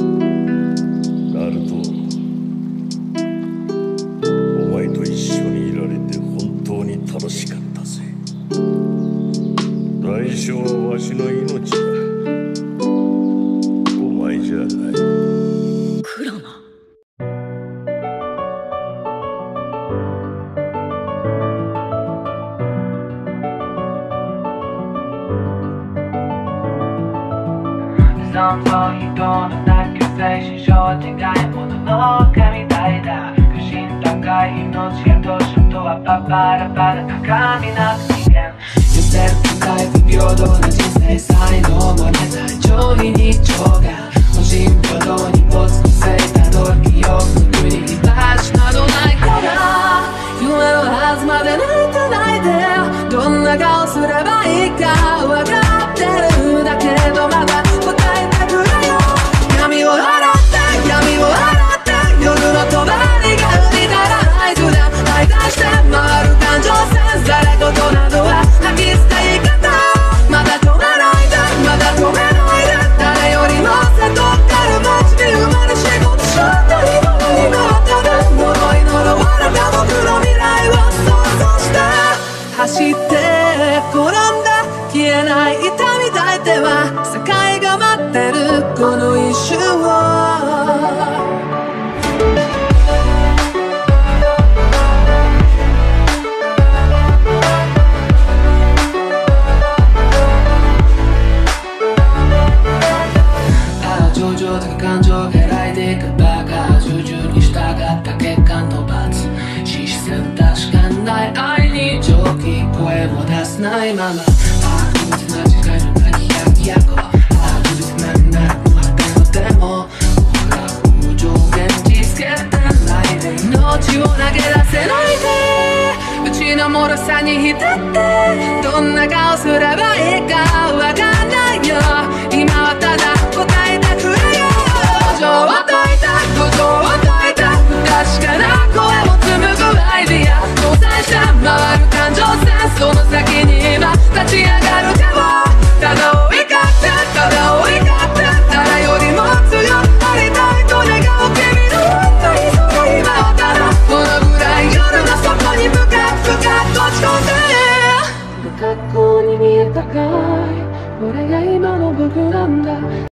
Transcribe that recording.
ナルトお前と一緒にいられて本当に楽しかったぜ。代償はわしの命だ。お前じゃない。存と人のなき精神症は違いものの神体だ。不信高い命やどうしようとはパパラパラ高みなく人間。予選高い不平等な人生才能もねない上位日常が個人平等に没個性たどる記憶の国に立ちなどないから夢のはずまで泣いて泣いてどんな顔すればいいか分かる。えない痛み抱いては世界が待ってる。この一瞬を。ああ上々とか感情が揺いでいくバカ従々に従った結果の罰。視線確かない。愛に上気声も出せないまま。の泣きやきやこああ苦手なくなるのはでもでも僕ら無条件実つけて。ないで命を投げ出せないでうちの脆さに浸って。どんな顔すればいいかわか見えたかい。これが今の僕なんだ。